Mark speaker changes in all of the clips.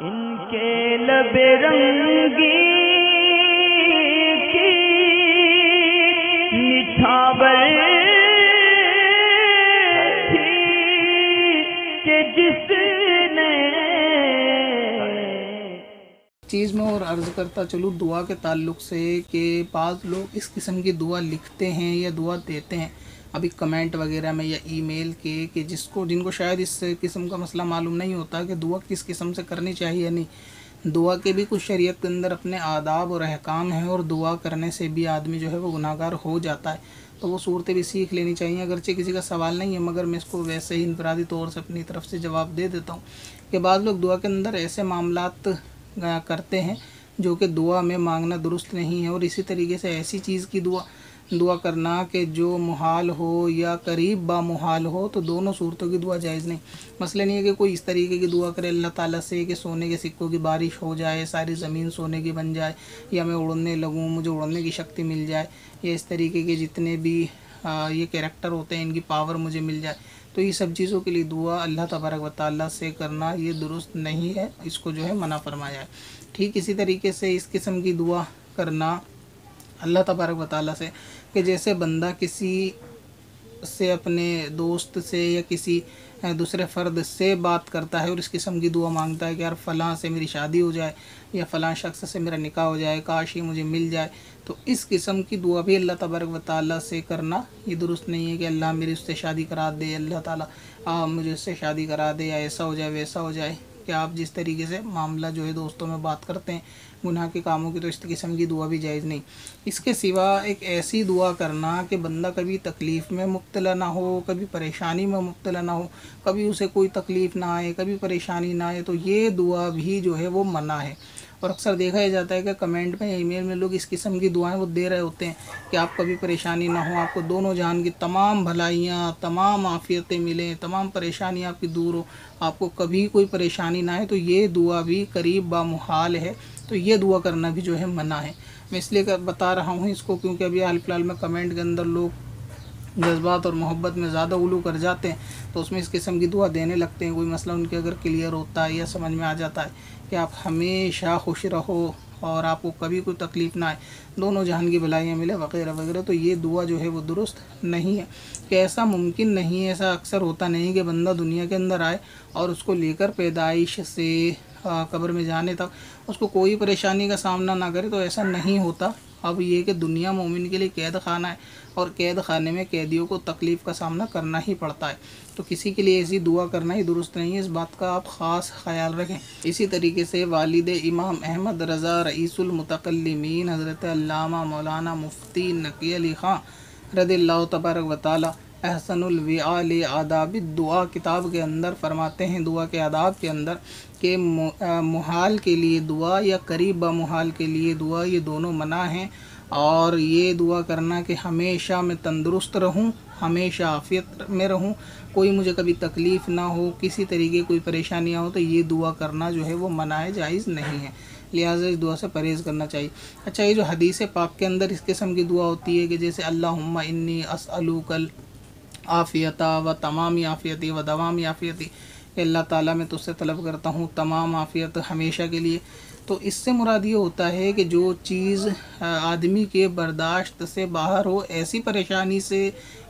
Speaker 1: इनके लबे रंगी की कि जिसने
Speaker 2: चीज़ में और अर्ज़ करता चलूँ दुआ के ताल्लुक से कि बाज़ लोग इस किस्म की दुआ लिखते हैं या दुआ देते हैं। अभी कमेंट वगैरह में या ईमेल के, कि जिसको, जिनको शायद इस किस्म का मसला मालूम नहीं होता कि दुआ किस किस्म से करनी चाहिए या नहीं। दुआ के भी कुछ शरीयत के अंदर अपने आदाब और अहकाम हैं और दुआ करने से भी आदमी जो है वो गुनाहगार हो जाता है। तो वो सूरतें भी सीख लेनी चाहिए, अगरचे किसी का सवाल नहीं है, मगर मैं इसको वैसे ही इनफरादी तौर से अपनी तरफ़ से जवाब दे देता हूँ कि बाद लोग दुआ के अंदर ऐसे मामलात करते हैं जो कि दुआ में मांगना दुरुस्त नहीं है और इसी तरीके से ऐसी चीज़ की दुआ दुआ करना कि जो मुहाल हो या करीब बा मुहाल हो तो दोनों सूरतों की दुआ जायज़ नहीं। मसले नहीं है कि कोई इस तरीके की दुआ करे अल्लाह ताला से कि सोने के सिक्कों की बारिश हो जाए सारी ज़मीन सोने की बन जाए या मैं उड़ने लगूँ मुझे उड़ने की शक्ति मिल जाए या इस तरीके के जितने भी आ, ये कैरेक्टर होते हैं इनकी पावर मुझे मिल जाए। तो ये सब चीज़ों के लिए दुआ अल्लाह तबारक व से करना ये दुरुस्त नहीं है इसको जो है मना फरमाया है। ठीक इसी तरीके से इस किस्म की दुआ करना अल्लाह तबारक व ताली से कि जैसे बंदा किसी से अपने दोस्त से या किसी दूसरे फ़र्द से बात करता है और इस किस्म की दुआ माँगता है कि यार फ़लाँ से मेरी शादी हो जाए या फ़लाँ शख्स से मेरा निकाह हो जाए, काश ये मुझे मिल जाए तो इस किस्म की दुआ भी अल्लाह तबारक व ताली से करना ये दुरुस्त नहीं है कि अल्लाह मेरी उससे शादी करा दे, अल्लाह ताला मुझे उससे शादी करा दे या ऐसा हो जाए, वैसा हो जाए। कि आप जिस तरीके से मामला जो है दोस्तों में बात करते हैं, गुनाह के कामों की तो इस किस्म की दुआ भी जायज़ नहीं। इसके सिवा एक ऐसी दुआ करना कि बंदा कभी तकलीफ़ में मुबतला ना हो, कभी परेशानी में मुबतला ना हो, कभी उसे कोई तकलीफ़ ना आए, कभी परेशानी ना आए तो ये दुआ भी जो है वो मना है। और अक्सर देखा ही जाता है कि कमेंट में ईमेल में लोग इस किस्म की दुआएँ वो दे रहे होते हैं कि आप कभी परेशानी ना हो, आपको दोनों जहान की तमाम भलाइयाँ, तमाम आफियतें मिलें, तमाम परेशानियाँ आपकी दूर हो। आपको कभी कोई परेशानी ना आए तो ये दुआ भी करीब बामुहाल है। तो ये दुआ करना भी जो है मना है। मैं इसलिए बता रहा हूँ इसको क्योंकि अभी हाल फ़िलहाल में कमेंट के अंदर लोग जज्बात और मोहब्बत में ज़्यादा उलू कर जाते हैं तो उसमें इस किस्म की दुआ देने लगते हैं। कोई मसला उनके अगर क्लियर होता है या समझ में आ जाता है कि आप हमेशा खुश रहो और आपको कभी कोई तकलीफ़ ना आए, दोनों जहान की भलाइयाँ मिले, वगैरह वगैरह तो ये दुआ जो है वो दुरुस्त नहीं है। कि ऐसा मुमकिन नहीं है, ऐसा अक्सर होता नहीं कि बंदा दुनिया के अंदर आए और उसको लेकर पैदाइश से कब्र में जाने तक उसको कोई परेशानी का सामना ना करे तो ऐसा नहीं होता। अब ये कि दुनिया मोमिन के लिए कैद खाना है और कैद खाने में कैदियों को तकलीफ़ का सामना करना ही पड़ता है। तो किसी के लिए ऐसी दुआ करना ही दुरुस्त नहीं है। इस बात का आप ख़ास ख्याल रखें। इसी तरीके से वालिद इमाम अहमद रज़ा रईसुलमतकलमीन हज़रत मौलाना मुफ्ती नकी अली ख़ान रदील्ला तबारक वाली अहसनवियाल आदाब दुआ किताब के अंदर फरमाते हैं। दुआ के आदाब के अंदर के मुहाल के लिए दुआ या करीब मुहाल के लिए दुआ, ये दोनों मना हैं। और ये दुआ करना कि हमेशा मैं तंदुरुस्त रहूँ, हमेशा आफियत में रहूँ, कोई मुझे कभी तकलीफ़ ना हो, किसी तरीके कोई परेशानियाँ हो तो ये दुआ करना जो है वो मनाए जायज़ नहीं है। लिहाजा इस दुआ से परहेज़ करना चाहिए। अच्छा ये जो हदीस पाक के अंदर इस किस्म की दुआ होती है कि जैसे अल्लाह इन्नी असलूकल आफ़ियता व तमाम आफ़ियती व दवाम आफ़ियती अल्लाह ताला मैं तुझसे तलब करता हूँ तमाम आफ़ियत हमेशा के लिए। तो इससे मुराद ये होता है कि जो चीज़ आदमी के बर्दाश्त से बाहर हो, ऐसी परेशानी से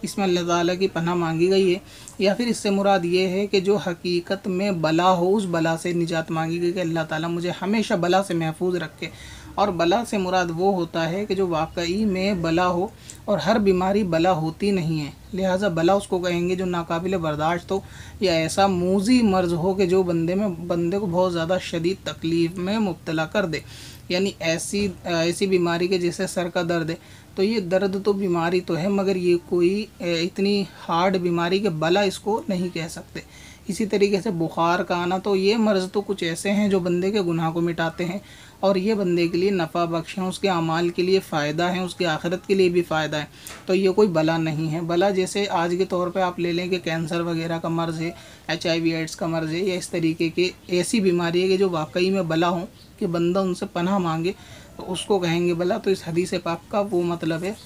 Speaker 2: इसमें अल्लाह ताली की पनाह मांगी गई है। या फिर इससे मुराद ये है कि जो हकीकत में बला हो, उस बला से निजात मांगी गई कि अल्लाह ताला मुझे हमेशा बला से महफूज रखे। और बला से मुराद वो होता है कि जो वाकई में बला हो और हर बीमारी बला होती नहीं है। लिहाजा बला उसको कहेंगे जो नाकाबिल बर्दाश्त हो या ऐसा मूजी मर्ज़ हो कि जो बंदे में, बंदे को बहुत ज़्यादा शदीद तकलीफ़ में मुबतला कर दे। यानी ऐसी ऐसी बीमारी के जैसे सर का दर्द है तो ये दर्द तो बीमारी तो है, मगर ये कोई इतनी हार्ड बीमारी के बला इसको नहीं कह सकते। इसी तरीके से बुखार का आना तो ये मर्ज़ तो कुछ ऐसे हैं जो बंदे के गुनाह को मिटाते हैं। और ये बंदे के लिए नफ़ा बख्श हैं, उसके अमाल के लिए फ़ायदा है, उसके आखिरत के लिए भी फ़ायदा है। तो ये कोई बला नहीं है। बला जैसे आज के तौर पे आप ले लें कि कैंसर वगैरह का मर्ज़ है एच आई वी एड्स का मर्ज़ है, या इस तरीके की ऐसी बीमारी है कि जो वाकई में बला हो कि बंदा उनसे पनाह मांगे तो उसको कहेंगे बला तो इस हदीस पाक का वो मतलब है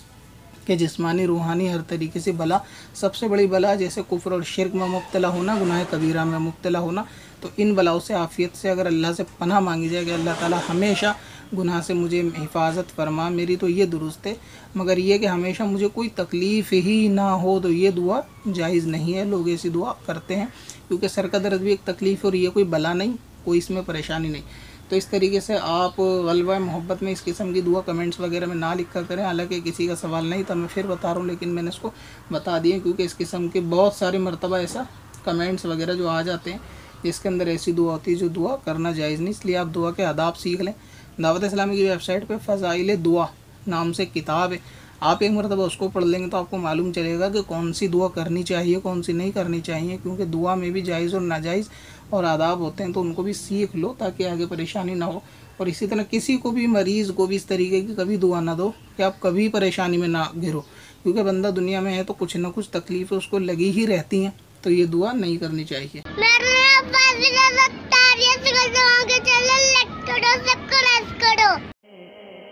Speaker 2: कि जिस्मानी रूहानी हर तरीके से बला, सबसे बड़ी बला जैसे कुफर और शिरक में मुबतला होना, गुनाह कबीरा में मुबतला होना तो इन बलाओं से आफियत से अगर अल्लाह से पनाह मांगी जाए कि अल्लाह ताला हमेशा गुनाह से मुझे हिफाजत फरमा, मेरी तो ये दुरुस्त है। मगर ये कि हमेशा मुझे कोई तकलीफ़ ही ना हो तो ये दुआ जायज़ नहीं है। लोग ऐसी दुआ करते हैं, क्योंकि सर का दर्द भी एक तकलीफ़ और ये कोई बला नहीं, कोई इसमें परेशानी नहीं। तो इस तरीके से आप गलबा मोहब्बत में इस किस्म की दुआ कमेंट्स वगैरह में ना लिखा करें। हालाँकि किसी का सवाल नहीं था, मैं फिर बता रहा हूँ, लेकिन मैंने इसको बता दिया क्योंकि इस किस्म के बहुत सारे मरतबा ऐसा कमेंट्स वगैरह जो आ जाते हैं, जिसके अंदर ऐसी दुआ होती है जो दुआ करना जायज़ नहीं। इसलिए आप दुआ के आदाब सीख लें। दावत इस्लामी की वेबसाइट पर फ़ज़ाइल दुआ नाम से किताब है। आप एक मरतबा उसको पढ़ लेंगे तो आपको मालूम चलेगा कि कौन सी दुआ करनी चाहिए, कौन सी नहीं करनी चाहिए, क्योंकि दुआ में भी जायज़ और नाजायज़ और आदाब होते हैं तो उनको भी सीख लो ताकि आगे परेशानी ना हो। और इसी तरह किसी को भी, मरीज़ को भी इस तरीके की कभी दुआ ना दो कि आप कभी परेशानी में ना घिरो, क्योंकि बंदा दुनिया में है तो कुछ ना कुछ तकलीफ़ें उसको लगी ही रहती हैं तो ये दुआ नहीं करनी चाहिए।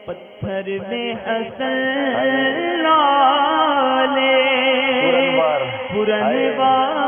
Speaker 1: पत्थर में असल लाले। पुरनवार।